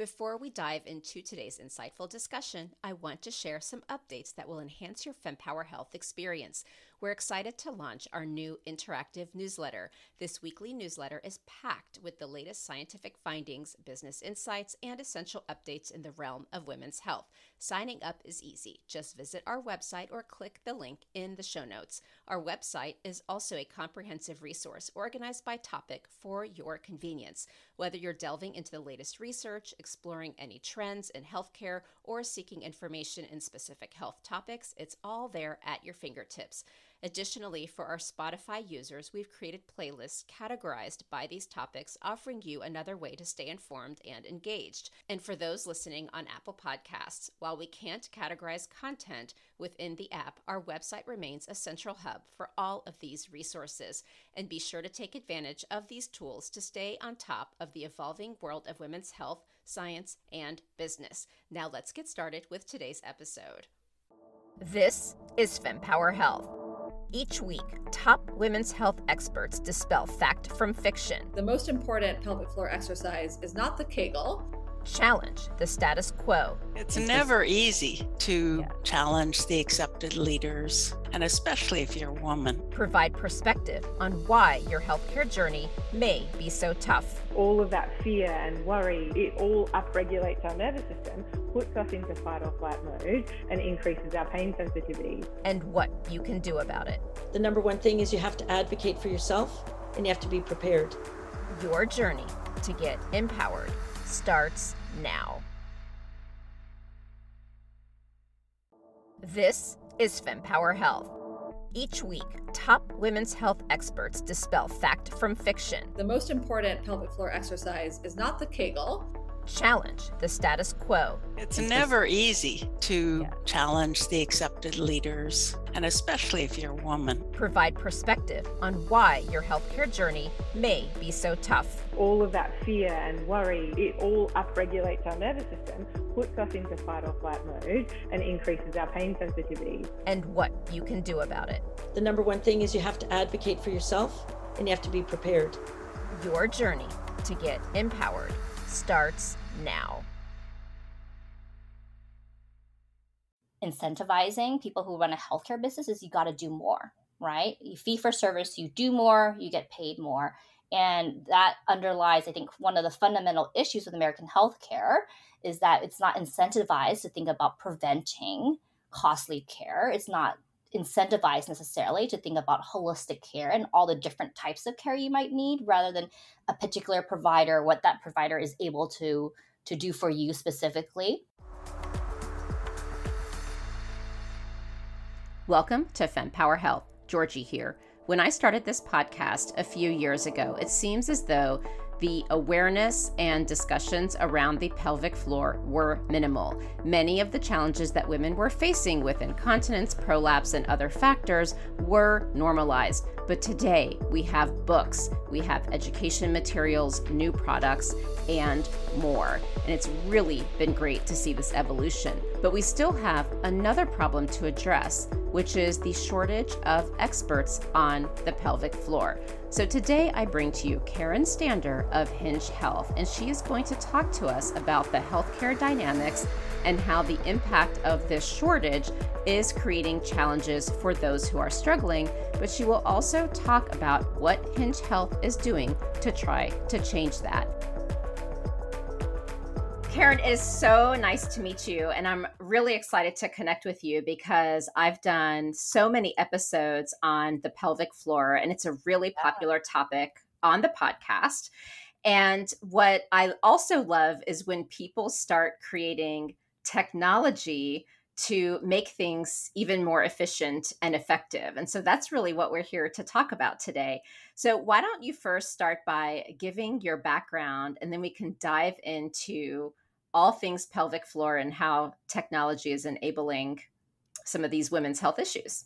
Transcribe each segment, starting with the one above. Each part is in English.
Before we dive into today's insightful discussion, I want to share some updates that will enhance your FemPower Health experience. We're excited to launch our new interactive newsletter. This weekly newsletter is packed with the latest scientific findings, business insights, and essential updates in the realm of women's health. Signing up is easy. Just visit our website or click the link in the show notes. Our website is also a comprehensive resource organized by topic for your convenience. Whether you're delving into the latest research, exploring any trends in healthcare, or seeking information in specific health topics, it's all there at your fingertips. Additionally, for our Spotify users, we've created playlists categorized by these topics, offering you another way to stay informed and engaged. And for those listening on Apple Podcasts, while we can't categorize content within the app, our website remains a central hub for all of these resources. And be sure to take advantage of these tools to stay on top of the evolving world of women's health, science, and business. Now let's get started with today's episode. This is FemPower Health each week, top women's health experts dispel fact from fiction. The most important pelvic floor exercise is not the Kegel. Challenge the status quo. It's never easy to yeah. challenge the accepted leaders, and especially if you're a woman. Provide perspective on why your healthcare journey may be so tough. All of that fear and worry, it all upregulates our nervous system, puts us into fight or flight mode, and increases our pain sensitivity. And what you can do about it. The number one thing is you have to advocate for yourself and you have to be prepared. Your journey to get empowered starts now. This is FemPower Health. Each week, top women's health experts dispel fact from fiction. The most important pelvic floor exercise is not the Kegel challenge the status quo. It's never easy to yeah. challenge the accepted leaders, and especially if you're a woman. Provide perspective on why your healthcare journey may be so tough. All of that fear and worry, it all upregulates our nervous system, puts us into fight or flight mode, and increases our pain sensitivity. And what you can do about it. The number one thing is you have to advocate for yourself and you have to be prepared. Your journey to get empowered starts now. Incentivizing people who run a healthcare business is you got to do more, right? You fee for service, you do more, you get paid more. And that underlies, I think, one of the fundamental issues with American healthcare is that it's not incentivized to think about preventing costly care. It's not incentivized necessarily to think about holistic care and all the different types of care you might need rather than a particular provider what that provider is able to to do for you specifically. Welcome to fempower health. Georgie here. When i started this podcast a few years ago it seems as though the awareness and discussions around the pelvic floor were minimal. Many of the challenges that women were facing with incontinence, prolapse, and other factors were normalized. But today we have books, we have education materials, new products, and more. And it's really been great to see this evolution. But we still have another problem to address, which is the shortage of experts on the pelvic floor. So today I bring to you Karen Stander of Hinge Health, and she is going to talk to us about the healthcare dynamics and how the impact of this shortage is creating challenges for those who are struggling. But she will also talk about what Hinge Health is doing to try to change that. Karen, it is so nice to meet you. And I'm really excited to connect with you because I've done so many episodes on the pelvic floor, and it's a really popular topic on the podcast. And what I also love is when people start creating technology to make things even more efficient and effective. And so that's really what we're here to talk about today. So, why don't you first start by giving your background and then we can dive into all things pelvic floor and how technology is enabling some of these women's health issues.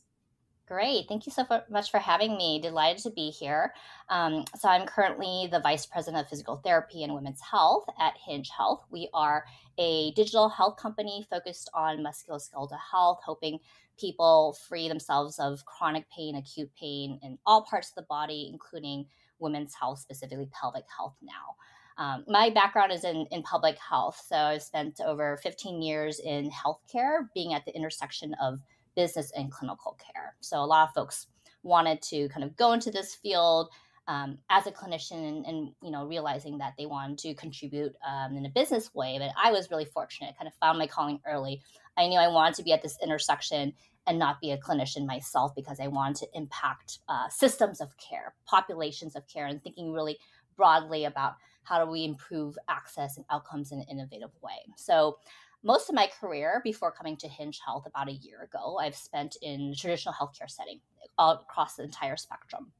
Great. Thank you so much for having me. Delighted to be here. Um, so, I'm currently the Vice President of Physical Therapy and Women's Health at Hinge Health. We are a digital health company focused on musculoskeletal health, hoping people free themselves of chronic pain, acute pain in all parts of the body, including women's health, specifically pelvic health now. Um, my background is in, in public health. So I've spent over 15 years in healthcare, being at the intersection of business and clinical care. So a lot of folks wanted to kind of go into this field um, as a clinician and, and, you know realizing that they wanted to contribute um, in a business way but i was really fortunate kind of found my calling early i knew i wanted to be at this intersection and not be a clinician myself because i wanted to impact uh, systems of care populations of care and thinking really broadly about how do we improve access and outcomes in an innovative way so most of my career before coming to hinge health about a year ago i've spent in traditional healthcare setting across the entire spectrum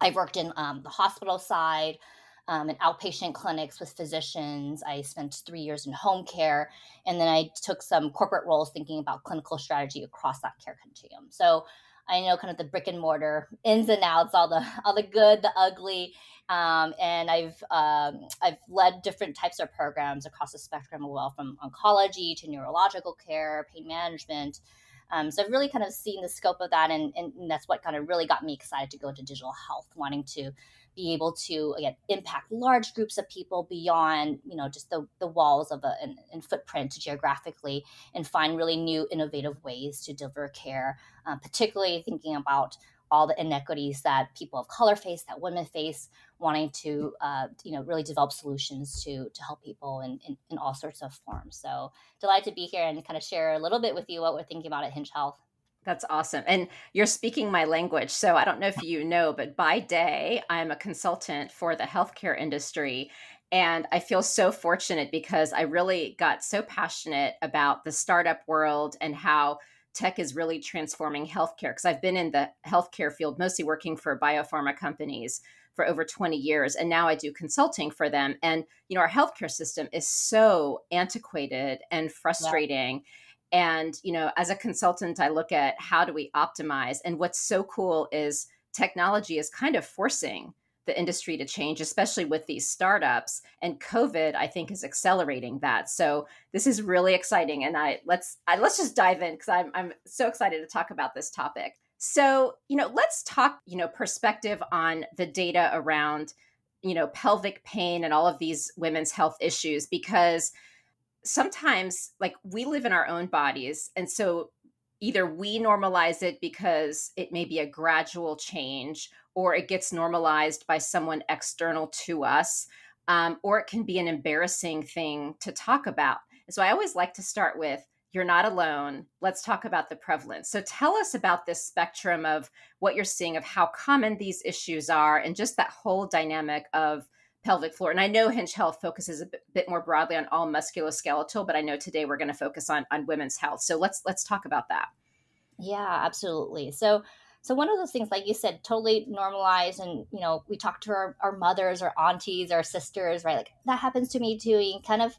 I've worked in um, the hospital side, um, in outpatient clinics with physicians. I spent three years in home care, and then I took some corporate roles thinking about clinical strategy across that care continuum. So I know kind of the brick and mortar ins and outs, all the all the good, the ugly, um, and I've um, I've led different types of programs across the spectrum, well, from oncology to neurological care, pain management. Um, so I've really kind of seen the scope of that, and, and, that's what kind of really got me excited to go into digital health, wanting to be able to again impact large groups of people beyond you know just the, the walls of a and, and footprint geographically, and find really new innovative ways to deliver care, uh, particularly thinking about all the inequities that people of color face, that women face, wanting to uh, you know really develop solutions to to help people in, in, in all sorts of forms. So delighted to be here and kind of share a little bit with you what we're thinking about at Hinge Health. That's awesome. And you're speaking my language. So I don't know if you know, but by day, I'm a consultant for the healthcare industry. And I feel so fortunate because I really got so passionate about the startup world and how tech is really transforming healthcare. Because I've been in the healthcare field, mostly working for biopharma companies for over 20 years and now I do consulting for them and you know our healthcare system is so antiquated and frustrating yeah. and you know as a consultant I look at how do we optimize and what's so cool is technology is kind of forcing the industry to change especially with these startups and covid i think is accelerating that. So this is really exciting and i let's I, let's just dive in because I'm, I'm so excited to talk about this topic. So, you know, let's talk, you know, perspective on the data around, you know, pelvic pain and all of these women's health issues because sometimes like we live in our own bodies and so either we normalize it because it may be a gradual change or it gets normalized by someone external to us um, or it can be an embarrassing thing to talk about so i always like to start with you're not alone. Let's talk about the prevalence. So tell us about this spectrum of what you're seeing of how common these issues are and just that whole dynamic of pelvic floor. And I know Hinge Health focuses a bit more broadly on all musculoskeletal, but I know today we're going to focus on on women's health. So let's let's talk about that. Yeah, absolutely. So so one of those things, like you said, totally normalized. And, you know, we talk to our, our mothers, our aunties, our sisters, right? Like that happens to me too. You kind of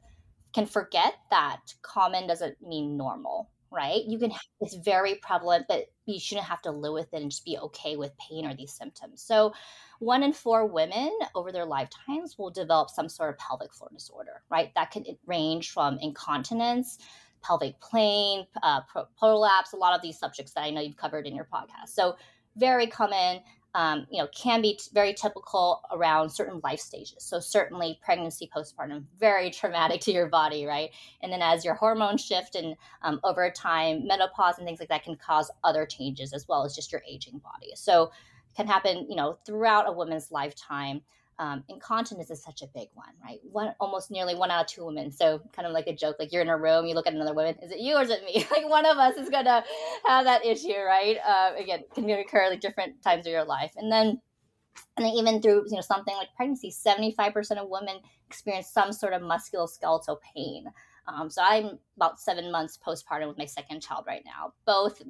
can forget that common doesn't mean normal, right? You can, it's very prevalent, but you shouldn't have to live with it and just be okay with pain or these symptoms. So, one in four women over their lifetimes will develop some sort of pelvic floor disorder, right? That can range from incontinence, pelvic pain, uh, prolapse, a lot of these subjects that I know you've covered in your podcast. So, very common um, you know, can be t- very typical around certain life stages. So certainly pregnancy, postpartum, very traumatic to your body, right? And then as your hormones shift and um, over time, menopause and things like that can cause other changes as well as just your aging body. So can happen, you know, throughout a woman's lifetime um, incontinence is such a big one, right? One almost nearly one out of two women. So kind of like a joke, like you're in a room, you look at another woman, is it you or is it me? like one of us is gonna have that issue, right? Uh, again, can occur like different times of your life, and then and then even through you know something like pregnancy, seventy five percent of women experience some sort of musculoskeletal pain. Um, so I'm about seven months postpartum with my second child right now. Both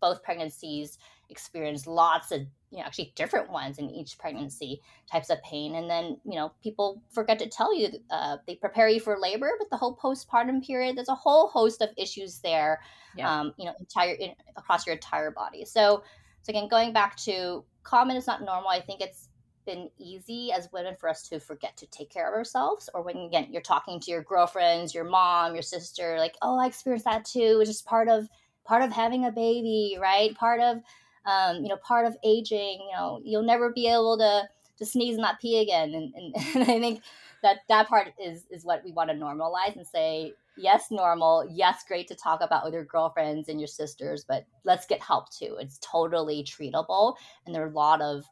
both pregnancies experience lots of you know actually different ones in each pregnancy types of pain and then you know people forget to tell you uh, they prepare you for labor but the whole postpartum period there's a whole host of issues there yeah. um, you know entire in, across your entire body so so again going back to common is not normal i think it's been easy as women for us to forget to take care of ourselves or when again you're talking to your girlfriends your mom your sister like oh i experienced that too it's just part of part of having a baby, right? Part of, um, you know, part of aging. You know, you'll never be able to to sneeze and not pee again. And, and, and I think that that part is is what we want to normalize and say yes normal yes great to talk about with your girlfriends and your sisters but let's get help too it's totally treatable and there are a lot of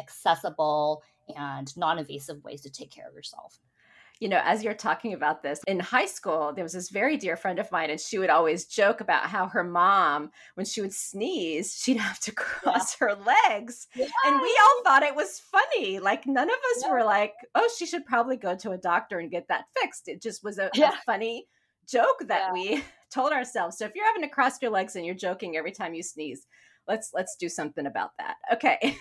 accessible and non-invasive ways to take care of yourself you know, as you're talking about this, in high school, there was this very dear friend of mine, and she would always joke about how her mom, when she would sneeze, she'd have to cross yeah. her legs. Yeah. And we all thought it was funny. Like, none of us yeah. were like, oh, she should probably go to a doctor and get that fixed. It just was a, a funny joke that we told ourselves. So if you're having to cross your legs and you're joking every time you sneeze, let's let's do something about that. Okay.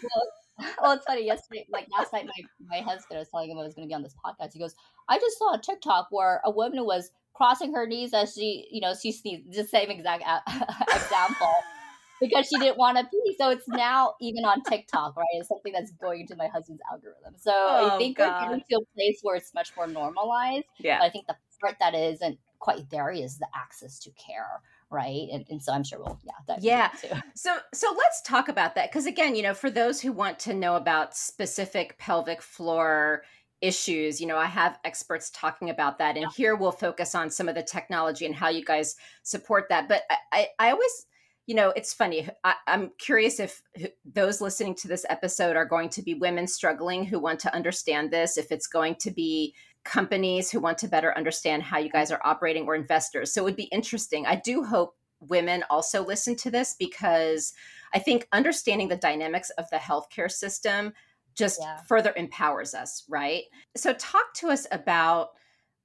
Well, it's funny. Yesterday, like last night, my, my husband was telling him I was going to be on this podcast. He goes, I just saw a TikTok where a woman was crossing her knees as she, you know, she sneezed, the same exact example. because she didn't want to pee. So it's now even on TikTok, right? It's something that's going into my husband's algorithm. So oh, I think God. we're getting to a place where it's much more normalized. Yeah. But I think the part that isn't quite there is the access to care right? And, and so i'm sure we'll yeah yeah. so so let's talk about that because again you know for those who want to know about specific pelvic floor issues you know i have experts talking about that and yeah. here we'll focus on some of the technology and how you guys support that. But i i, I always you know it's funny I, am curious if those listening to this episode are going to be women struggling who want to understand this if it's going to be companies who want to better understand how you guys are operating or investors. So it would be interesting. I do hope women also listen to this because I think understanding the dynamics of the healthcare system just yeah. further empowers us, right? So talk to us about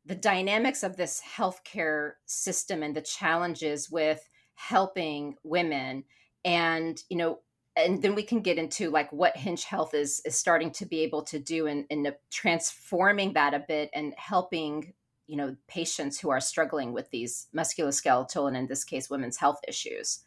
the dynamics of this healthcare system and the challenges with helping women and you know and then we can get into like what hinge health is is starting to be able to do in, in transforming that a bit and helping you know patients who are struggling with these musculoskeletal and in this case women's health issues.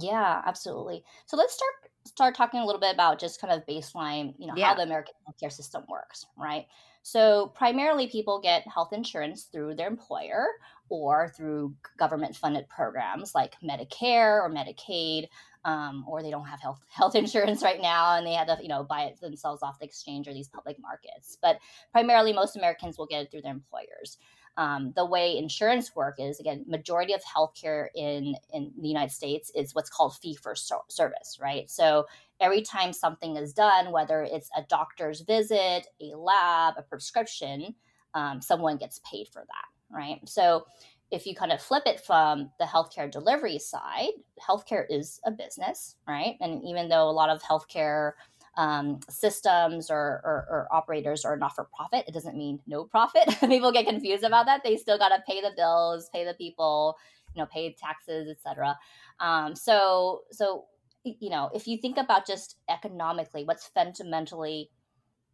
Yeah absolutely. So let's start start talking a little bit about just kind of baseline you know yeah. how the american healthcare system works right so primarily people get health insurance through their employer or through government funded programs like medicare or medicaid um, or they don't have health health insurance right now and they had to you know buy it themselves off the exchange or these public markets. But primarily most americans will get it through their employers. Um, the way insurance work is again majority of healthcare in in the united states is what's called fee for service right? So every time something is done whether it's a doctor's visit a lab a prescription um, someone gets paid for that right so if you kind of flip it from the healthcare delivery side, healthcare is a business, right? And even though a lot of healthcare um, systems or, or, or, operators are not for profit, it doesn't mean no profit. people get confused about that. They still got to pay the bills, pay the people, you know, pay taxes, etc. Um, so, so you know, if you think about just economically, what's fundamentally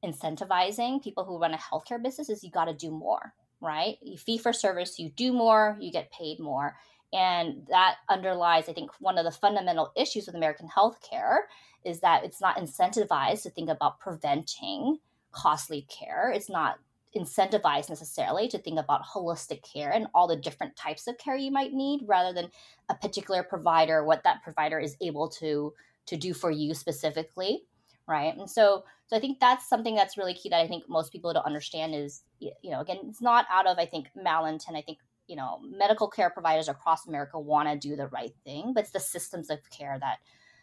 incentivizing people who run a healthcare business is you got to do more, right? You fee for service, you do more, you get paid more. And that underlies, I think, one of the fundamental issues with American healthcare is that it's not incentivized to think about preventing costly care. It's not incentivized necessarily to think about holistic care and all the different types of care you might need rather than a particular provider, what that provider is able to to do for you specifically right? And so so i think that's something that's really key that i think most people don't understand is you know again it's not out of i think malintent. I think you know medical care providers across america want to do the right thing but it's the systems of care that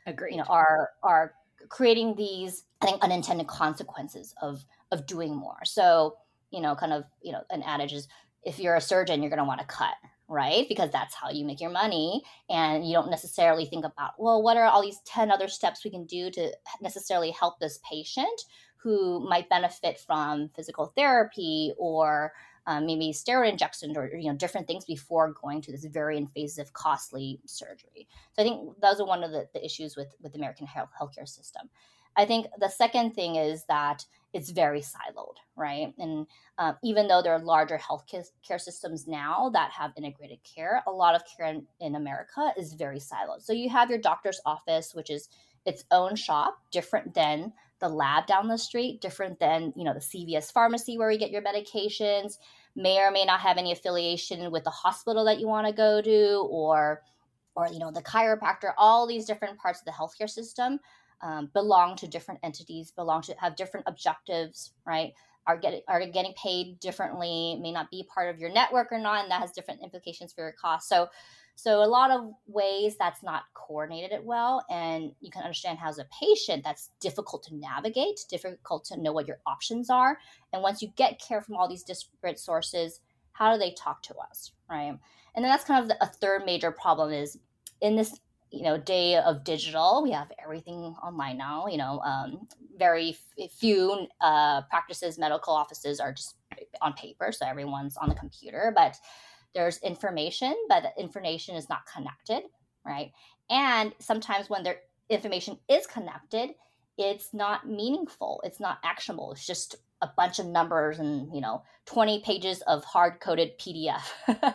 agree you know are are creating these i think unintended consequences of of doing more. So you know kind of you know an adage is if you're a surgeon you're going to want to cut right? Because that's how you make your money. And you don't necessarily think about, well, what are all these 10 other steps we can do to necessarily help this patient who might benefit from physical therapy or um, maybe steroid injections or you know different things before going to this very invasive costly surgery so i think those are one of the, the issues with with the american health healthcare system I think the second thing is that it's very siloed, right? And um, even though there are larger health care systems now that have integrated care, a lot of care in, in America is very siloed. So you have your doctor's office, which is its own shop, different than the lab down the street, different than you know the CVS pharmacy where you get your medications. May or may not have any affiliation with the hospital that you want to go to, or or you know the chiropractor. All these different parts of the healthcare system um, belong to different entities, belong to have different objectives, right? are getting are getting paid differently, may not be part of your network or not, and that has different implications for your cost. So so a lot of ways that's not coordinated well, and you can understand how as a patient that's difficult to navigate, difficult to know what your options are. And once you get care from all these disparate sources, how do they talk to us, right? And then that's kind of the, a third major problem is in this you know day of digital we have everything online now you know um, very f- few uh, practices medical offices are just on paper so everyone's on the computer but there's information but information is not connected right? And sometimes when their information is connected it's not meaningful it's not actionable it's just a bunch of numbers and you know 20 pages of hard coded pdf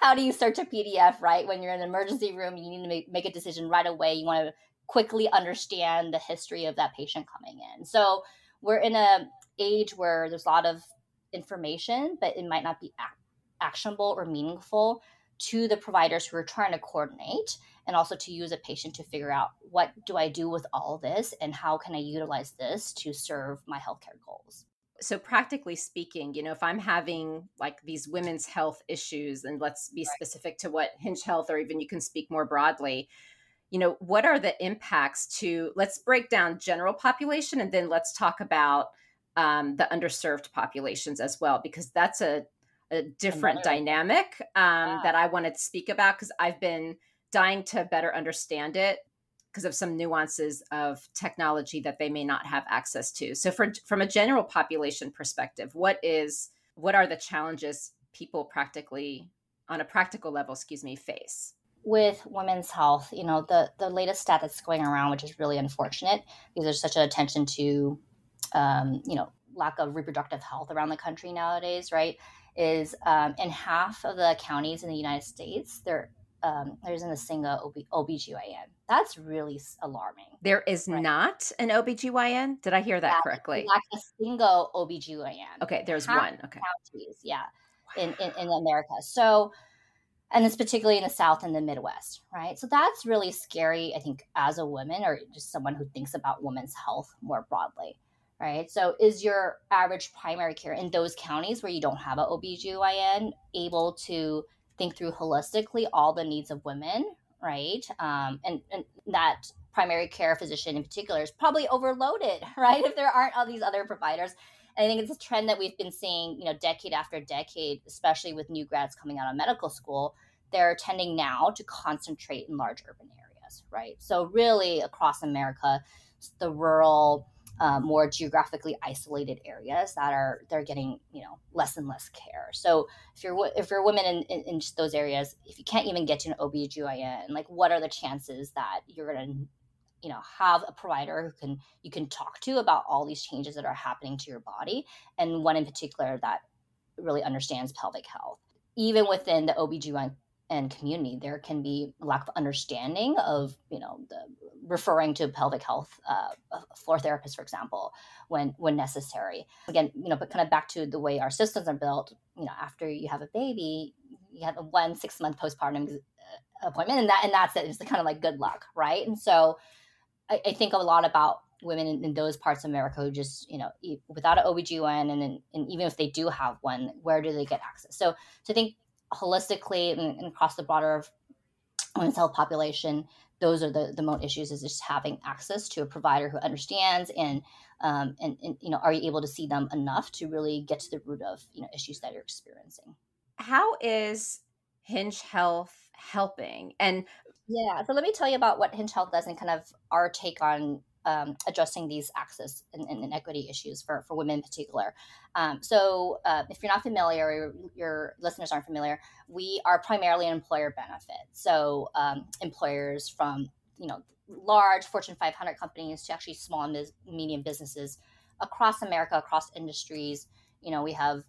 how do you search a pdf right? When you're in an emergency room you need to make, make a decision right away. You want to quickly understand the history of that patient coming in. So we're in a age where there's a lot of information but it might not be actionable or meaningful to the providers who are trying to coordinate and also to use a patient to figure out what do I do with all this and how can I utilize this to serve my healthcare goals. So practically speaking, you know, if I'm having like these women's health issues and let's be right. specific to what Hinge Health or even you can speak more broadly, you know, what are the impacts to let's break down general population and then let's talk about um, the underserved populations as well because that's a a different Another. dynamic um, that I wanted to speak about because I've been dying to better understand it because of some nuances of technology that they may not have access to. So, for, from a general population perspective, what is what are the challenges people practically on a practical level, excuse me, face? with women's health, you know, the the latest stat that's going around, which is really unfortunate because there's such an attention to, um, you know, lack of reproductive health around the country nowadays, right? is um, in half of the counties in the United States, there um, there isn't a single OB, OBGYN. That's really alarming. There is right? not an OBGYN? Did I hear that yeah, correctly? Not a single OBGYN. Okay, there's half one. Okay. Counties, yeah, wow. in, in, in America. So, and it's particularly in the South and the Midwest, right? So that's really scary, I think, as a woman or just someone who thinks about women's health more broadly right? So is your average primary care in those counties where you don't have an OBGYN able to think through holistically all the needs of women, right? Um, and, and that primary care physician in particular is probably overloaded, right? If there aren't all these other providers. And I think it's a trend that we've been seeing, you know, decade after decade, especially with new grads coming out of medical school. They're tending now to concentrate in large urban areas, right? So really across America, the rural, uh, more geographically isolated areas that are they're getting you know less and less care. So if you're if you're women in, in, in just those areas if you can't even get to an obgyn like what are the chances that you're to you know have a provider who can you can talk to about all these changes that are happening to your body? And one in particular that really understands pelvic health. Even within the obgyn and community there can be lack of understanding of you know the referring to pelvic health uh, floor therapists for example when when necessary. Again you know but kind of back to the way our systems are built you know after you have a baby you have a one six month postpartum uh, appointment and that and that's it. It's kind of like good luck right? And so i, I think a lot about women in, in, those parts of america who just you know without an obgyn and, and even if they do have one where do they get access? So so i think holistically and, and across the broader women's health population, those are the, the main issues is just having access to a provider who understands and, um, and, and, you know, are you able to see them enough to really get to the root of, you know, issues that you're experiencing. How is Hinge Health helping? And yeah, so let me tell you about what Hinge Health does and kind of our take on um, addressing these access and, and, inequity issues for, for women in particular. Um, so, uh, if you're not familiar, or your listeners aren't familiar, we are primarily an employer benefit. So, um, employers from you know large Fortune 500 companies to actually small and medium businesses across America, across industries. You know, we have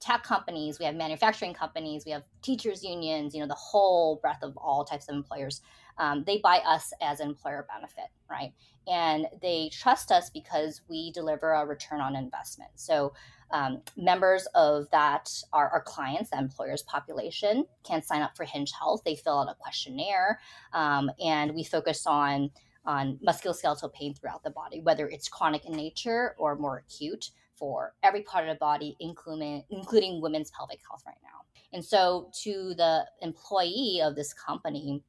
tech companies, we have manufacturing companies, we have teachers unions. You know, the whole breadth of all types of employers. Um, they buy us as employer benefit, right? and they trust us because we deliver a return on investment. So, um, members of that, our, our clients, the employers population, can sign up for Hinge Health. They fill out a questionnaire, um, and we focus on on musculoskeletal pain throughout the body, whether it's chronic in nature or more acute for every part of the body, including including women's pelvic health right now. And so, to the employee of this company,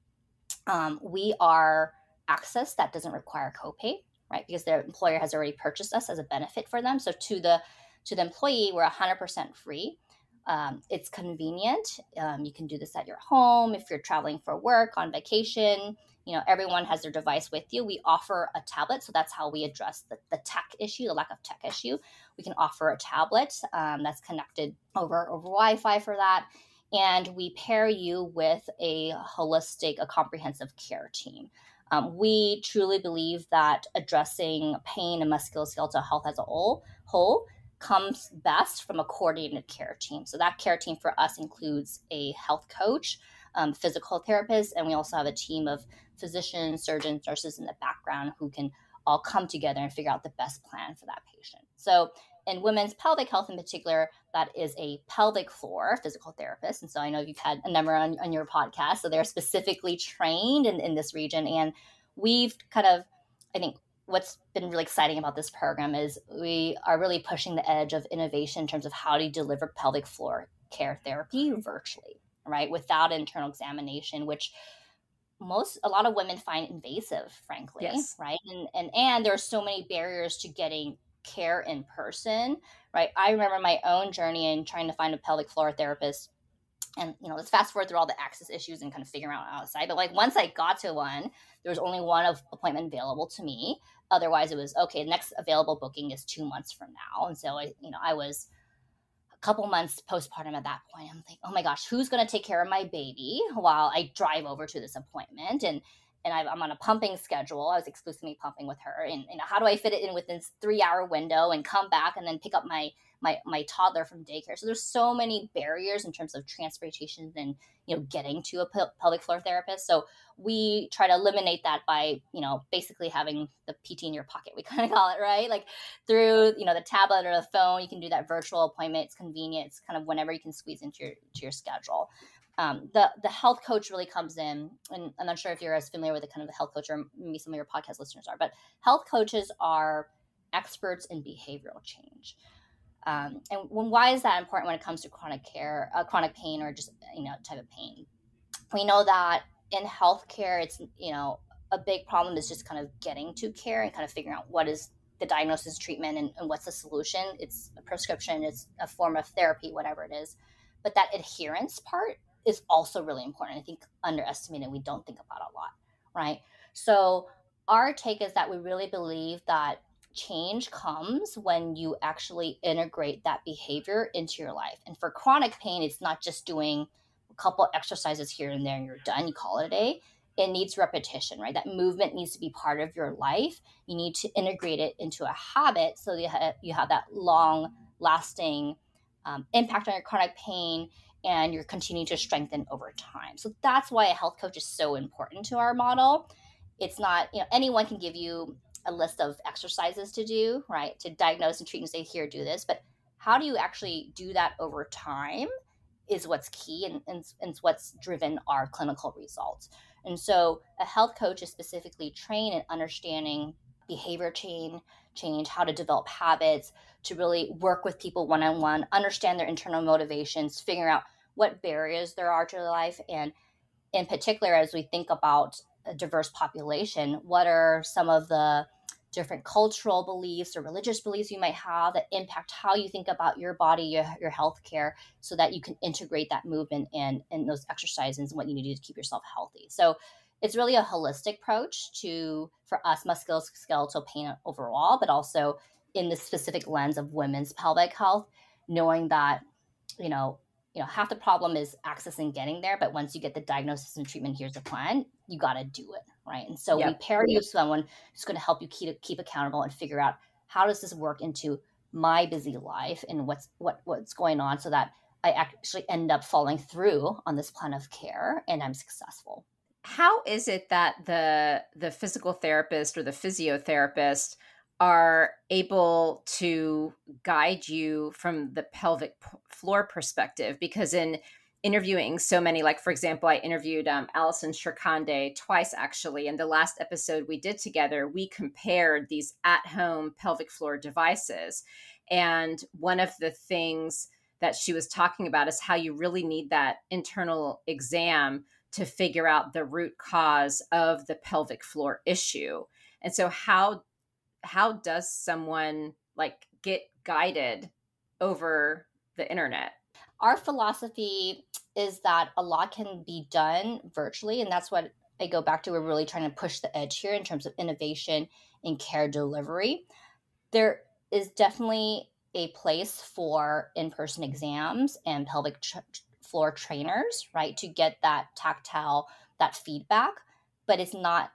um, we are access that doesn't require copay, right? Because their employer has already purchased us as a benefit for them. So to the to the employee, we're 100% free. Um, it's convenient. Um, you can do this at your home if you're traveling for work, on vacation. You know, everyone has their device with you. We offer a tablet, so that's how we address the, the tech issue, the lack of tech issue. We can offer a tablet um, that's connected over over Wi-Fi for that, and we pair you with a holistic, a comprehensive care team. Um, we truly believe that addressing pain and musculoskeletal health as a whole, whole comes best from a coordinated care team. So that care team for us includes a health coach, um, physical therapist, and we also have a team of physicians, surgeons, nurses in the background who can all come together and figure out the best plan for that patient. So in women's pelvic health in particular, that is a pelvic floor physical therapist. And so I know you've had a number on, on your podcast. So they're specifically trained in, in this region. And we've kind of, I think, what's been really exciting about this program is we are really pushing the edge of innovation in terms of how to deliver pelvic floor care therapy virtually, right? Without internal examination, which most a lot of women find invasive, frankly, yes. right? And and and there are so many barriers to getting care in person, right? I remember my own journey in trying to find a pelvic floor therapist. And you know, let's fast forward through all the access issues and kind of figure out outside. But like once I got to one, there was only one of appointment available to me. Otherwise, it was okay. The next available booking is two months from now, and so I, you know, I was couple months postpartum at that point. I'm like, oh my gosh, who's going to take care of my baby while I drive over to this appointment? And and I, am on a pumping schedule. I was exclusively pumping with her, and know, how do I fit it in within three hour window and come back and then pick up my my my toddler from daycare? So there's so many barriers in terms of transportation and you know getting to a pelvic floor therapist. So we try to eliminate that by you know basically having the PT in your pocket. We kind of call it right, like through you know the tablet or the phone. You can do that virtual appointment. It's convenient. It's kind of whenever you can squeeze into your to your schedule um, the the health coach really comes in, and I'm not sure if you're as familiar with the kind of the health coach, or maybe some of your podcast listeners are, but health coaches are experts in behavioral change. Um, and when, why is that important when it comes to chronic care, uh, chronic pain, or just you know type of pain? We know that in healthcare, it's you know a big problem is just kind of getting to care and kind of figuring out what is the diagnosis, treatment, and, and what's the solution. It's a prescription, it's a form of therapy, whatever it is. But that adherence part is also really important. I think underestimated, we don't think about a lot, right? So our take is that we really believe that change comes when you actually integrate that behavior into your life. And for chronic pain, it's not just doing a couple exercises here and there and you're done, you call it a day. It needs repetition, right? That movement needs to be part of your life. You need to integrate it into a habit so you have, you have that long lasting um, impact on your chronic pain and you're continuing to strengthen over time. So that's why a health coach is so important to our model. It's not, you know, anyone can give you a list of exercises to do, right? To diagnose and treat and say, here, do this. But how do you actually do that over time is what's key and, and, and what's driven our clinical results. And so a health coach is specifically trained in understanding behavior change, change, how to develop habits, to really work with people one on one, understand their internal motivations, figure out what barriers there are to their life. And in particular, as we think about a diverse population, what are some of the different cultural beliefs or religious beliefs you might have that impact how you think about your body, your, your health care, so that you can integrate that movement and, and those exercises and what you need to do to keep yourself healthy. So it's really a holistic approach to for us musculoskeletal pain overall, but also in the specific lens of women's pelvic health, knowing that you know you know half the problem is accessing getting there, but once you get the diagnosis and treatment, here's the plan. You got to do it right. And so yep. we pair you with someone who's going to help you keep keep accountable and figure out how does this work into my busy life and what's what what's going on, so that I actually end up falling through on this plan of care and I'm successful how is it that the the physical therapist or the physiotherapist are able to guide you from the pelvic floor perspective? Because in interviewing so many like for example i interviewed um, Allyson Shrikhande twice actually and the last episode we did together we compared these at home pelvic floor devices. And one of the things that she was talking about is how you really need that internal exam to figure out the root cause of the pelvic floor issue. And so how how does someone like get guided over the internet? Our philosophy is that a lot can be done virtually and that's what I go back to we're really trying to push the edge here in terms of innovation in care delivery. There is definitely a place for in-person exams and pelvic floor trainers, right, to get that tactile, that feedback, but it's not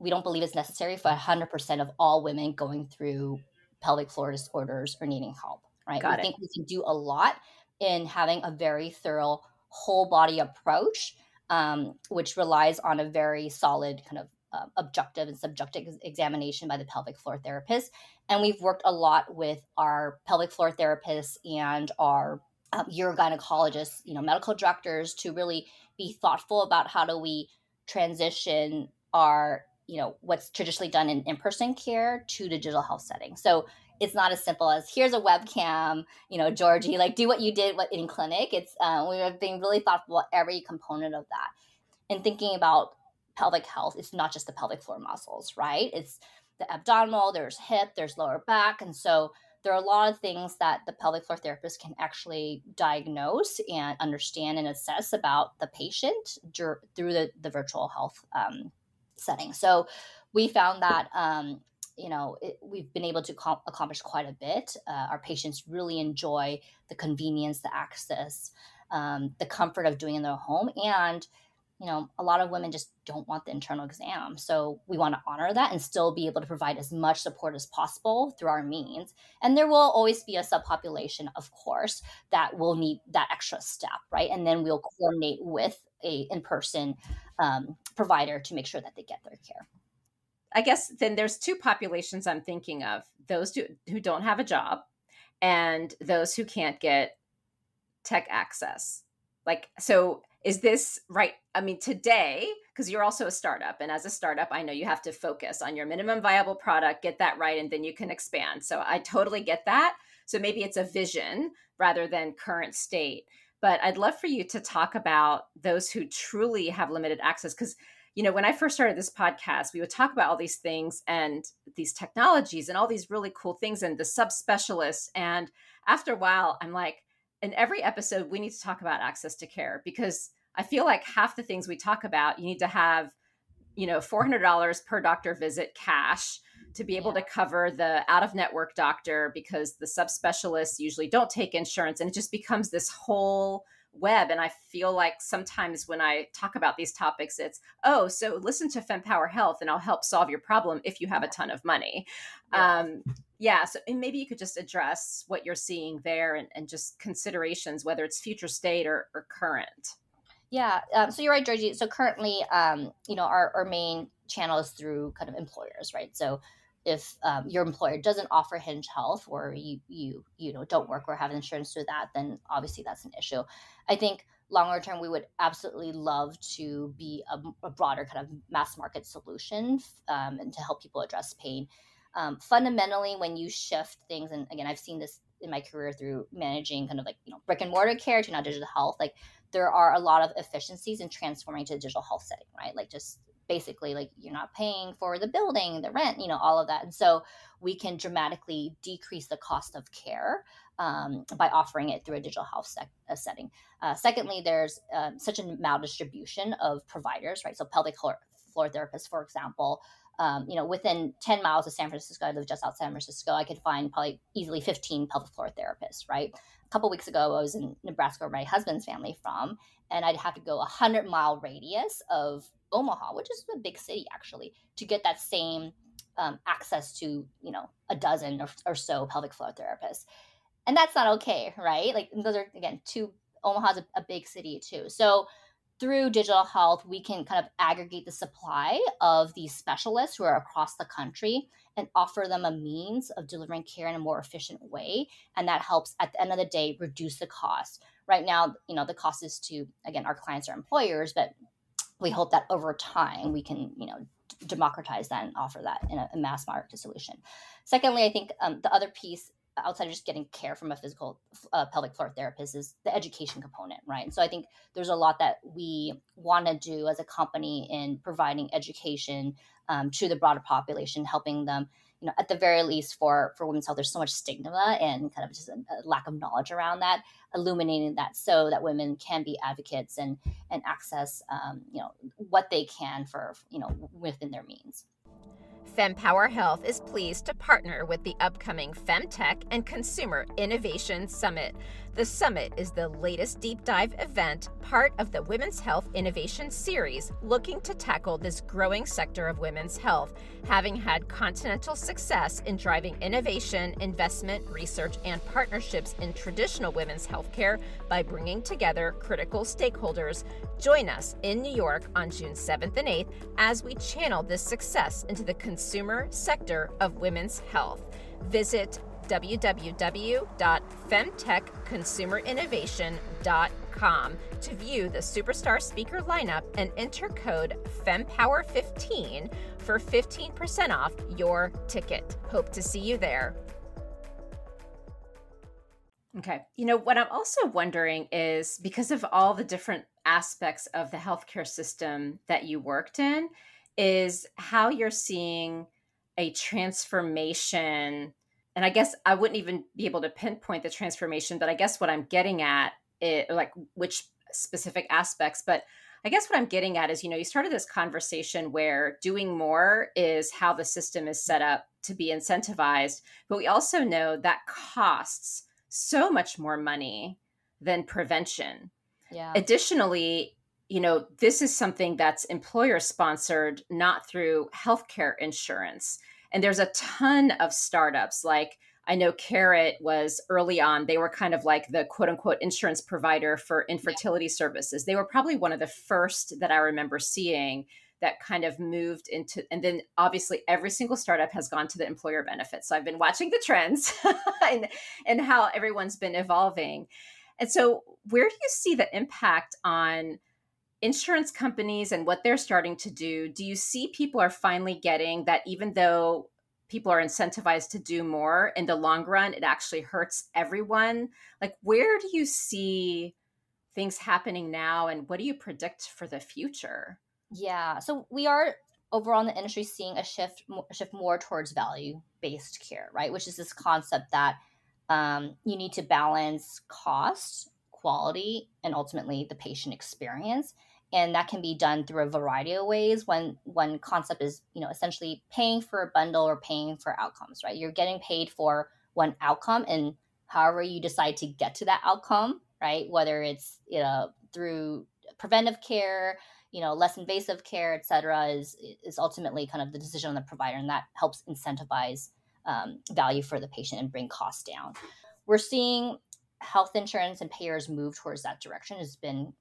we don't believe it's necessary for 100% of all women going through pelvic floor disorders or needing help, right? Got we it. think we can do a lot in having a very thorough whole body approach, um, which relies on a very solid kind of uh, objective and subjective examination by the pelvic floor therapist. And we've worked a lot with our pelvic floor therapists and our um, urogynecologists, you know, medical directors to really be thoughtful about how do we transition our, you know, what's traditionally done in in-person care to digital health setting. So it's not as simple as here's a webcam, you know, Georgie, like do what you did in clinic. It's uh, we've been really thoughtful about every component of that, and thinking about pelvic health. It's not just the pelvic floor muscles, right? It's the abdominal. There's hip. There's lower back, and so there are a lot of things that the pelvic floor therapist can actually diagnose and understand and assess about the patient dur- through the, the virtual health um, setting. So we found that um, you know it, we've been able to com- accomplish quite a bit. Uh, our patients really enjoy the convenience, the access, um, the comfort of doing in their home, and you know, a lot of women just don't want the internal exam. So we want to honor that and still be able to provide as much support as possible through our means. And there will always be a subpopulation, of course, that will need that extra step, right? And then we'll coordinate with a in-person um, provider to make sure that they get their care. I guess then there's two populations I'm thinking of: those who, who don't have a job, and those who can't get tech access. Like, so is this right? I mean, today, because you're also a startup, and as a startup, I know you have to focus on your minimum viable product, get that right, and then you can expand. So I totally get that. So maybe it's a vision rather than current state. But I'd love for you to talk about those who truly have limited access because you know, when I first started this podcast, we would talk about all these things and these technologies and all these really cool things and the subspecialists. And after a while, I'm like, in every episode, we need to talk about access to care because I feel like half the things we talk about, you need to have, you know, $400 per doctor visit cash to be able yeah. to cover the out of network doctor because the subspecialists usually don't take insurance. And it just becomes this whole web. And I feel like sometimes when I talk about these topics, it's, oh, so listen to FemPower Health and I'll help solve your problem if you have a ton of money. Yeah. Um, yeah. So maybe you could just address what you're seeing there and, and just considerations, whether it's future state or, or current. Yeah. Um, so you're right, Georgie. So currently, um, you know, our, our main channel is through kind of employers, right? So if um, your employer doesn't offer hinge health or you you you know don't work or have insurance through that then obviously that's an issue i think longer term we would absolutely love to be a, a broader kind of mass market solution um, and to help people address pain um, fundamentally when you shift things and again i've seen this in my career through managing kind of like you know brick and mortar care to now digital health like there are a lot of efficiencies in transforming to digital health setting right like just basically like you're not paying for the building, the rent, you know, all of that. And so we can dramatically decrease the cost of care um, by offering it through a digital health sec- uh, setting. Uh, secondly, there's um, such a maldistribution of providers, right? So pelvic floor, floor therapists, for example, um, you know, within 10 miles of San Francisco, I live just outside San Francisco, I could find probably easily 15 pelvic floor therapists, right? A couple weeks ago, I was in Nebraska where my husband's family from, and I'd have to go a 100 mile radius of Omaha, which is a big city actually, to get that same um, access to you know a dozen or, or, so pelvic floor therapists, and that's not okay, right? Like those are again two. Omaha's a, a big city too, so through digital health, we can kind of aggregate the supply of these specialists who are across the country and offer them a means of delivering care in a more efficient way. And that helps at the end of the day reduce the cost. Right now, you know, the cost is to, again, our clients are employers, but we hope that over time we can, you know, democratize that and offer that in a, mass market solution. Secondly, I think um, the other piece outside of just getting care from a physical uh, pelvic floor therapist is the education component right? And so i think there's a lot that we want to do as a company in providing education um, to the broader population helping them you know at the very least for for women's health there's so much stigma and kind of just a, a lack of knowledge around that illuminating that so that women can be advocates and and access um, you know what they can for you know within their means FemPower Health is pleased to partner with the upcoming FemTech and Consumer Innovation Summit. The summit is the latest deep dive event, part of the Women's Health Innovation Series, looking to tackle this growing sector of women's health, having had continental success in driving innovation, investment, research, and partnerships in traditional women's healthcare by bringing together critical stakeholders. Join us in New York on June 7th and 8th as we channel this success into the consumer sector of women's health. Visit www.femtechconsumerinnovation.com to view the superstar speaker lineup and enter code FEMPOWER15 for 15% off your ticket. Hope to see you there. Okay. You know, what I'm also wondering is because of all the different aspects of the healthcare system that you worked in, is how you're seeing a transformation and I guess I wouldn't even be able to pinpoint the transformation, but I guess what I'm getting at it like which specific aspects, but I guess what I'm getting at is, you know, you started this conversation where doing more is how the system is set up to be incentivized, but we also know that costs so much more money than prevention. Yeah. Additionally, you know, this is something that's employer sponsored, not through healthcare insurance. And there's a ton of startups like I know Carrot was early on, they were kind of like the quote unquote insurance provider for infertility yeah. services. They were probably one of the first that I remember seeing that kind of moved into, and then obviously every single startup has gone to the employer benefits. So I've been watching the trends and, and how everyone's been evolving. And so, where do you see the impact on insurance companies and what they're starting to do, do you see people are finally getting that even though people are incentivized to do more in the long run, it actually hurts everyone? Like, where do you see things happening now and what do you predict for the future? Yeah, so we are overall in the industry seeing a shift a shift more towards value based care, right? Which is this concept that um, you need to balance cost, quality, and ultimately the patient experience and that can be done through a variety of ways when one concept is you know essentially paying for a bundle or paying for outcomes right? You're getting paid for one outcome and however you decide to get to that outcome right? Whether it's you know through preventive care you know less invasive care et cetera is is ultimately kind of the decision on the provider and that helps incentivize um, value for the patient and bring costs down. We're seeing health insurance and payers move towards that direction. Has been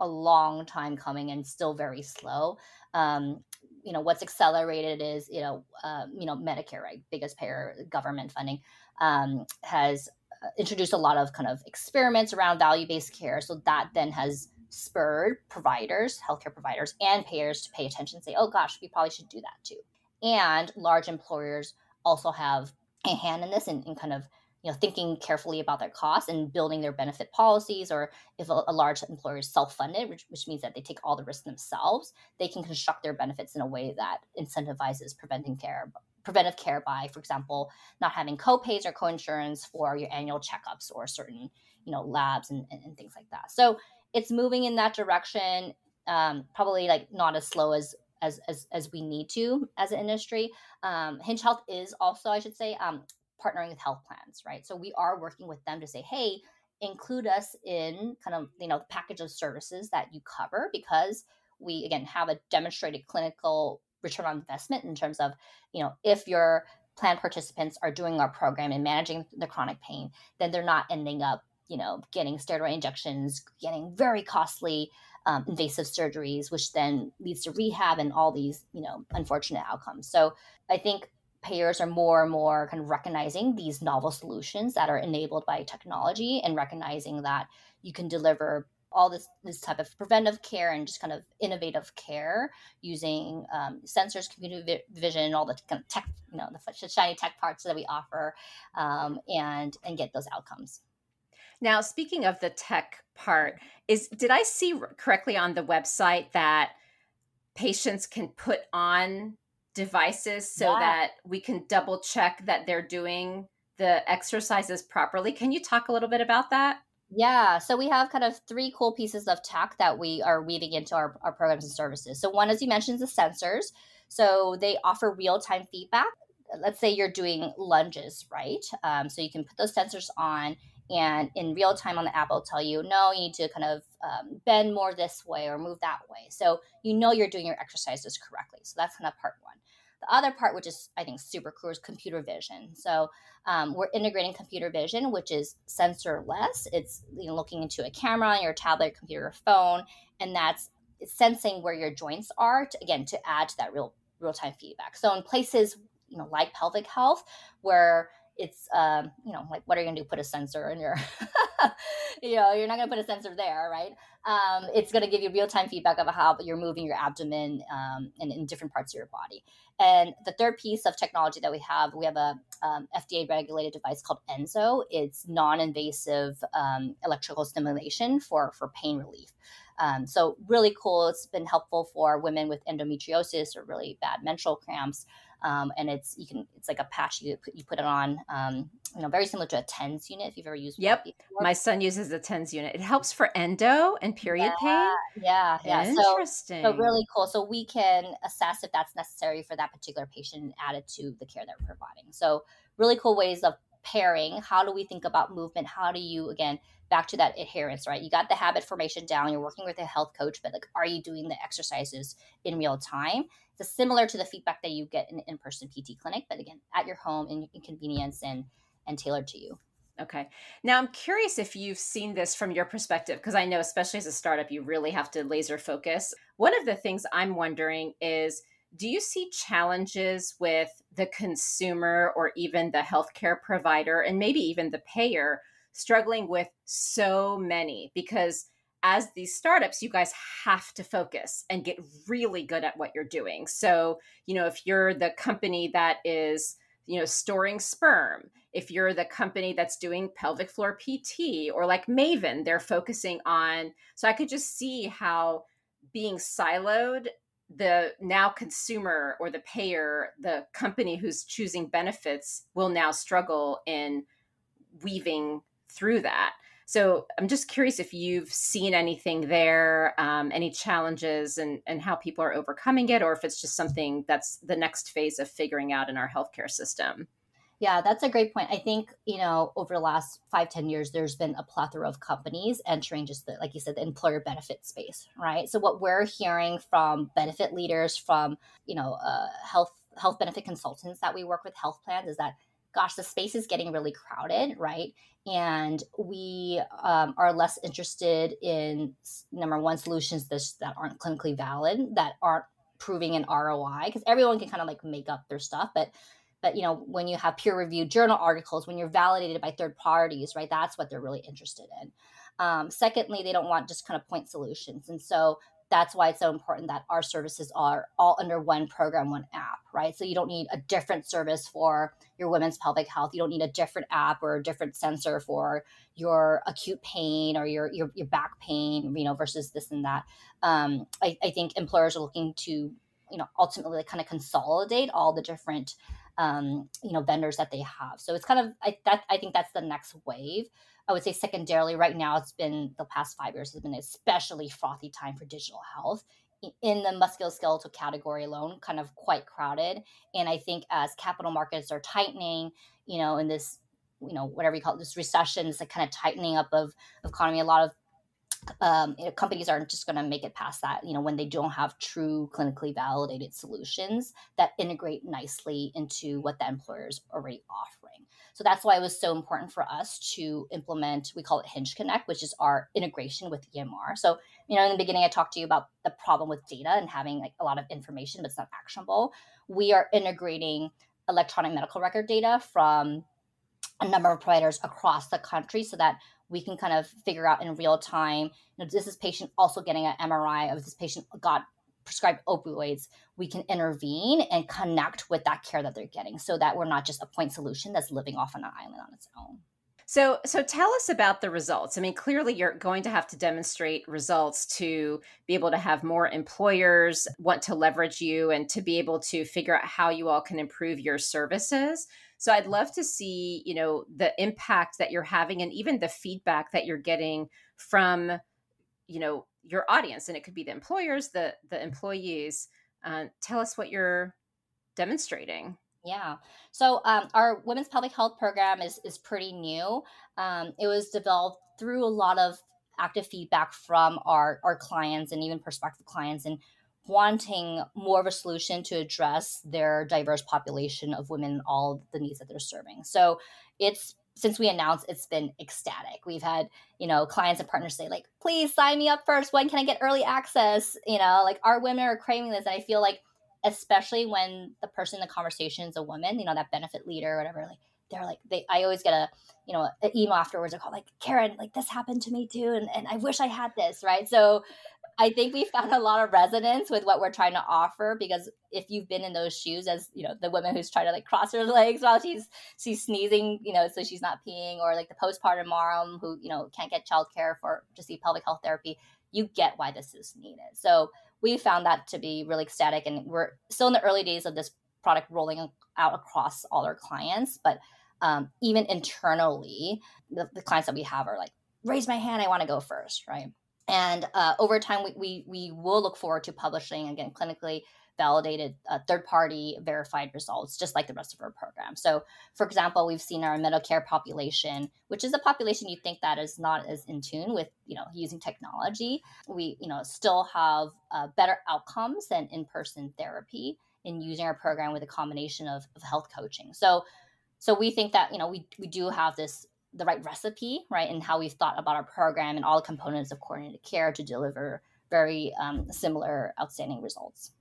a long time coming and still very slow. Um, you know what's accelerated is you know uh, you know Medicare, right, biggest payer, government funding, um, has uh, introduced a lot of kind of experiments around value based care. So that then has spurred providers, healthcare providers, and payers to pay attention and say, oh gosh, we probably should do that too. And large employers also have a hand in this and, and kind of you know thinking carefully about their costs and building their benefit policies or if a, a large employer is self-funded which, which means that they take all the risk themselves they can construct their benefits in a way that incentivizes preventing care preventive care by for example not having co-pays or co-insurance for your annual checkups or certain you know labs and, and, and things like that. So it's moving in that direction um, probably like not as slow as as as, as we need to as an industry. Um, hinge health is also i should say um, partnering with health plans, right? So we are working with them to say, hey, include us in kind of you know the package of services that you cover because we again have a demonstrated clinical return on investment in terms of you know if your plan participants are doing our program and managing the chronic pain then they're not ending up you know getting steroid injections getting very costly um, invasive surgeries which then leads to rehab and all these you know unfortunate outcomes so i think payers are more and more kind of recognizing these novel solutions that are enabled by technology and recognizing that you can deliver all this this type of preventive care and just kind of innovative care using um, sensors, computer vi- vision, all the kind of tech, you know, the shiny tech parts that we offer, um, and and get those outcomes. Now, speaking of the tech part, is did I see correctly on the website that patients can put on devices so yeah. that we can double check that they're doing the exercises properly? Can you talk a little bit about that? Yeah, so we have kind of three cool pieces of tech that we are weaving into our, our programs and services. So, one, as you mentioned, is the sensors. So, they offer real time feedback. Let's say you're doing lunges, right? Um, so, you can put those sensors on, and in real time on the app, it'll tell you, no, you need to kind of um, bend more this way or move that way. So, you know you're doing your exercises correctly. So, that's kind of part one. The other part, which is I think super cool, is computer vision. So um, we're integrating computer vision, which is sensorless. It's you know, looking into a camera on your tablet, computer, or phone, and that's sensing where your joints are. To, again, to add to that real real time feedback. So in places you know like pelvic health, where it's um, you know like what are you gonna do put a sensor in your you know you're not gonna put a sensor there right? Um, it's gonna give you real-time feedback of how you're moving your abdomen um, and in different parts of your body. And the third piece of technology that we have we have a um, fda regulated device called Enso it's non-invasive um, electrical stimulation for for pain relief. Um, so really cool. It's been helpful for women with endometriosis or really bad menstrual cramps um, and it's you can it's like a patch you put you put it on um, you know very similar to a tens unit if you've ever used yep. my son uses a tens unit. It helps for endo and period yeah, pain. Yeah. Yeah. Interesting so, so really cool. So we can assess if that's necessary for that particular patient and add it to the care that we're providing. So really cool ways of pairing. How do we think about movement? How do you again back to that adherence right? You got the habit formation down. You're working with a health coach but like are you doing the exercises in real time it's similar to the feedback that you get in in-person pt clinic but again at your home in, in convenience and and tailored to you Okay. Now I'm curious if you've seen this from your perspective, because I know, especially as a startup, you really have to laser focus. One of the things I'm wondering is do you see challenges with the consumer or even the healthcare provider and maybe even the payer struggling with so many? Because as these startups, you guys have to focus and get really good at what you're doing. So, you know, if you're the company that is, you know, storing sperm, if you're the company that's doing pelvic floor PT or like Maven, they're focusing on. So I could just see how being siloed the now consumer or the payer, the company who's choosing benefits will now struggle in weaving through that. So I'm just curious if you've seen anything there, um, any challenges, and and how people are overcoming it, or if it's just something that's the next phase of figuring out in our healthcare system. Yeah, that's a great point. I think, you know, over the last five, ten years, there's been a plethora of companies entering just the, like you said, the employer benefit space, right? So what we're hearing from benefit leaders, from, you know, uh, health health benefit consultants that we work with, health plans, is that, gosh, the space is getting really crowded, right? And we um, are less interested in number one solutions that, that aren't clinically valid, that aren't proving an ROI, because everyone can kind of like make up their stuff, but but you know when you have peer reviewed journal articles when you're validated by third parties right that's what they're really interested in um, secondly they don't want just kind of point solutions and so that's why it's so important that our services are all under one program one app right so you don't need a different service for your women's pelvic health you don't need a different app or a different sensor for your acute pain or your your, your back pain you know versus this and that um, I, I think employers are looking to you know ultimately kind of consolidate all the different um, you know vendors that they have. So it's kind of I that I think that's the next wave. I would say secondarily, right now it's been the past five years has been especially frothy time for digital health in the musculoskeletal category alone, kind of quite crowded. And I think as capital markets are tightening, you know, in this you know whatever you call it, this recession, this like kind of tightening up of, of economy, a lot of um, you know, companies aren't just going to make it past that. You know, when they don't have true clinically validated solutions that integrate nicely into what the employer is already offering. So that's why it was so important for us to implement. We call it Hinge Connect, which is our integration with EMR. So you know, in the beginning, I talked to you about the problem with data and having like a lot of information, but it's not actionable. We are integrating electronic medical record data from a number of providers across the country so that we can kind of figure out in real time you know, this patient also getting an MRI of this patient got prescribed opioids, we can intervene and connect with that care that they're getting so that we're not just a point solution that's living off on an island on its own. So, so tell us about the results. I mean, clearly you're going to have to demonstrate results to be able to have more employers want to leverage you and to be able to figure out how you all can improve your services. So, I'd love to see, you know, the impact that you're having and even the feedback that you're getting from, you know, your audience. And it could be the employers, the the employees. Uh, tell us what you're demonstrating. Yeah. So um, our women's pelvic health program is is pretty new. Um, it was developed through a lot of active feedback from our our clients and even prospective clients and wanting more of a solution to address their diverse population of women all the needs that they're serving. So it's since we announced it's been ecstatic. We've had, you know, clients and partners say like, "Please sign me up first. When can I get early access?" You know, like our women are craving this and I feel like especially when the person in the conversation is a woman, you know, that benefit leader or whatever, like they're like they I always get a, you know, an email afterwards or call like, Karen, like this happened to me too, and, and I wish I had this, right? So I think we found a lot of resonance with what we're trying to offer because if you've been in those shoes as, you know, the woman who's trying to like cross her legs while she's she's sneezing, you know, so she's not peeing, or like the postpartum mom who, you know, can't get childcare for to see pelvic health therapy, you get why this is needed. So we found that to be really ecstatic and we're still in the early days of this product rolling out across all our clients but um, even internally the, the, clients that we have are like raise my hand i want to go first right and uh, over time we, we, we will look forward to publishing again clinically validated uh, third party verified results, just like the rest of our program. So, for example, we've seen our Medicare population, which is a population you think that is not as in tune with, you know, using technology. We, you know, still have uh, better outcomes than in person therapy in using our program with a combination of, of health coaching. So, so we think that, you know, we, we do have this the right recipe, right, and how we've thought about our program and all the components of coordinated care to deliver very um, similar outstanding results.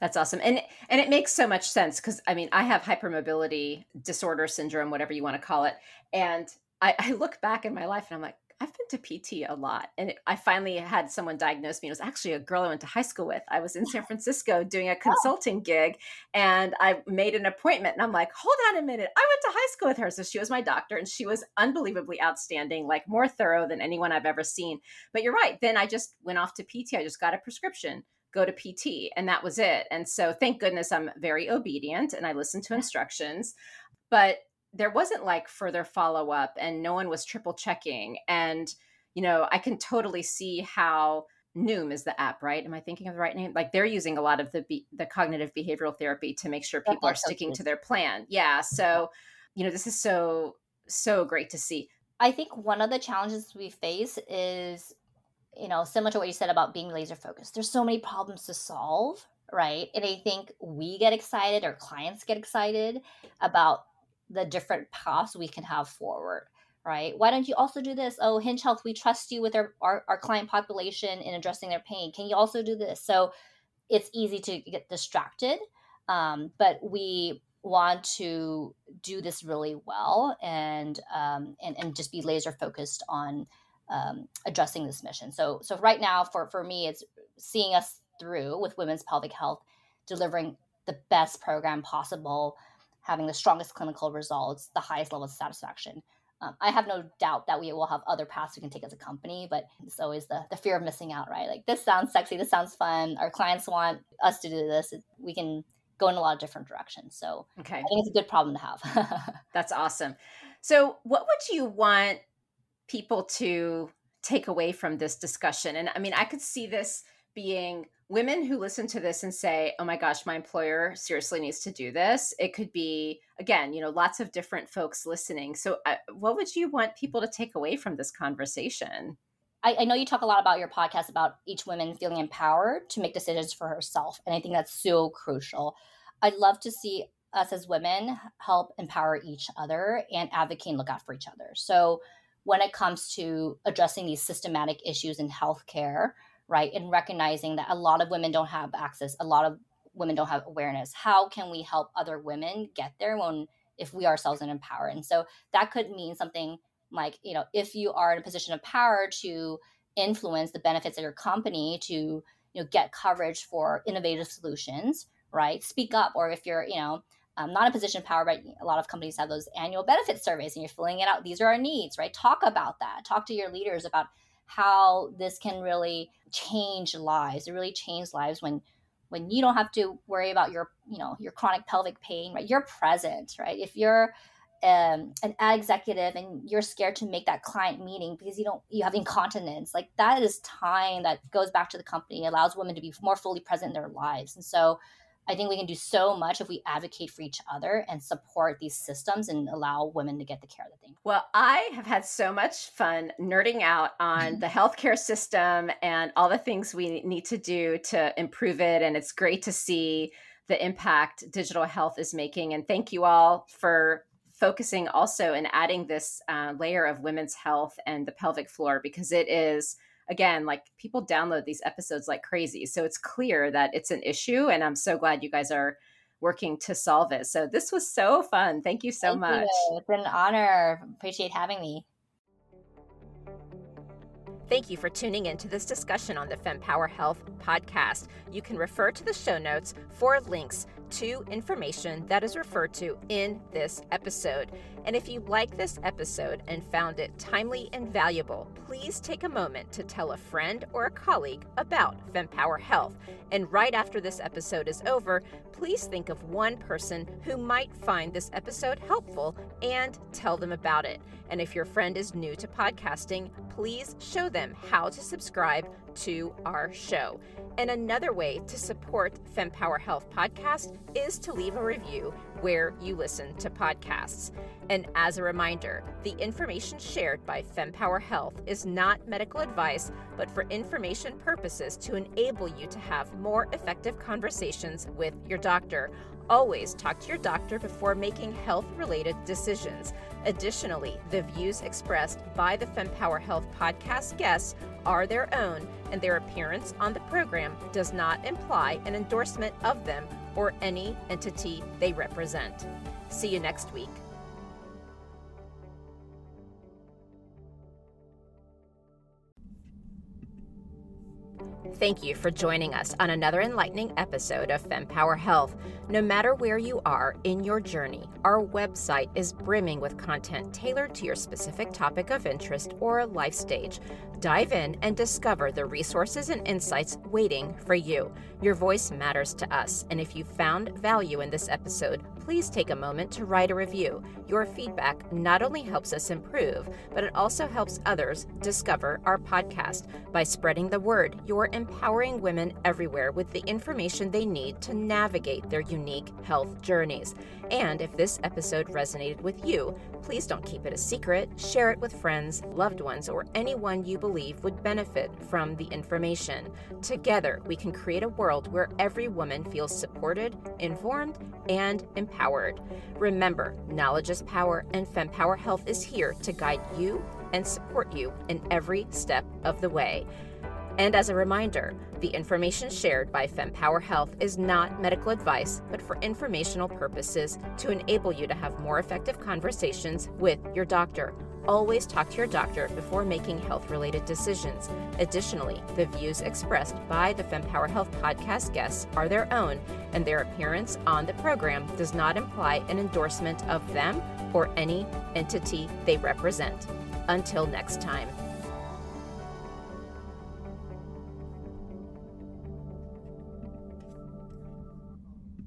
That's awesome. And and it makes so much sense because I mean, I have hypermobility disorder syndrome, whatever you want to call it. And I, I look back in my life and I'm like, I've been to PT a lot. And it, I finally had someone diagnose me. It was actually a girl I went to high school with. I was in San Francisco doing a oh. consulting gig and I made an appointment. And I'm like, hold on a minute. I went to high school with her. So she was my doctor and she was unbelievably outstanding, like more thorough than anyone I've ever seen. But you're right. Then I just went off to PT. I just got a prescription go to PT. And that was it. And so thank goodness I'm very obedient and I listen to instructions. But there wasn't like further follow up and no one was triple checking. And, you know, I can totally see how Noom is the app, right? Am I thinking of the right name? Like they're using a lot of the be- the cognitive behavioral therapy to make sure people are sticking to their plan. Yeah. So, you know, this is so so great to see. I think one of the challenges we face is you know, similar to what you said about being laser focused, there's so many problems to solve, right? And I think we get excited or clients get excited about the different paths we can have forward, right? Why don't you also do this? Oh, Hinge Health, we trust you with our, our, our client population in addressing their pain. Can you also do this? So it's easy to get distracted, um, but we want to do this really well and um, and and just be laser focused on um, addressing this mission. So, so right now, for for me, it's seeing us through with women's pelvic health, delivering the best program possible, having the strongest clinical results, the highest level of satisfaction. Um, I have no doubt that we will have other paths we can take as a company, but it's always the, the fear of missing out, right? Like this sounds sexy, this sounds fun. Our clients want us to do this. We can go in a lot of different directions. So okay. I think it's a good problem to have. That's awesome. So what would you want people to take away from this discussion. And I mean, I could see this being women who listen to this and say, oh my gosh, my employer seriously needs to do this. It could be, again, you know, lots of different folks listening. So, uh, what would you want people to take away from this conversation? I, I, know you talk a lot about your podcast about each woman feeling empowered to make decisions for herself. And I think that's so crucial. I'd love to see us as women help empower each other and advocate and look out for each other. So, when it comes to addressing these systematic issues in healthcare, right? And recognizing that a lot of women don't have access, a lot of women don't have awareness. How can we help other women get there when if we ourselves are empowered. And so that could mean something like, you know, if you are in a position of power to influence the benefits of your company to, you know, get coverage for innovative solutions, right? Speak up. Or if you're, you know, um, not in a position of power, but a lot of companies have those annual benefit surveys and you're filling it out. These are our needs, right? Talk about that. Talk to your leaders about how this can really change lives. It really change lives when when you don't have to worry about your you know your chronic pelvic pain right? You're present right? If you're um, an ad executive and you're scared to make that client meeting because you don't you have incontinence like that is time that goes back to the company allows women to be more fully present in their lives. And so I think we can do so much if we advocate for each other and support these systems and allow women to get the care that they need. Well, I have had so much fun nerding out on the healthcare system and all the things we need to do to improve it. And it's great to see the impact digital health is making. And thank you all for focusing also and adding this uh, layer of women's health and the pelvic floor because it is again, like people download these episodes like crazy. So it's clear that it's an issue. And I'm so glad you guys are working to solve it. So this was so fun. Thank you so Thank much. You. It's an honor. Appreciate having me. Thank you for tuning in to this discussion on the FemPower Health podcast. You can refer to the show notes for links to information that is referred to in this episode. And if you like this episode and found it timely and valuable, please take a moment to tell a friend or a colleague about FemPower Health. And right after this episode is over, please think of one person who might find this episode helpful and tell them about it. And if your friend is new to podcasting, please show them how to subscribe to our show. And another way to support FemPower Health podcast is to leave a review where you listen to podcasts. And as a reminder, the information shared by FemPower Health is not medical advice, but for information purposes to enable you to have more effective conversations with your doctor. Always talk to your doctor before making health related decisions. Additionally, the views expressed by the FemPower Health podcast guests are their own, and their appearance on the program does not imply an endorsement of them or any entity they represent. See you next week. Thank you for joining us on another enlightening episode of FemPower Health. No matter where you are in your journey, our website is brimming with content tailored to your specific topic of interest or life stage. Dive in and discover the resources and insights waiting for you. Your voice matters to us, and if you found value in this episode, please take a moment to write a review. Your feedback not only helps us improve, but it also helps others discover our podcast. By spreading the word, you're empowering women everywhere with the information they need to navigate their unique health journeys. And if this episode resonated with you, please don't keep it a secret. Share it with friends, loved ones, or anyone you believe would benefit from the information. Together, we can create a world where every woman feels supported, informed, and empowered. Remember, knowledge is power, and FemPower Health is here to guide you and support you in every step of the way. And as a reminder, the information shared by FemPower Health is not medical advice, but for informational purposes to enable you to have more effective conversations with your doctor. Always talk to your doctor before making health related decisions. Additionally, the views expressed by the FemPower Health podcast guests are their own, and their appearance on the program does not imply an endorsement of them or any entity they represent. Until next time.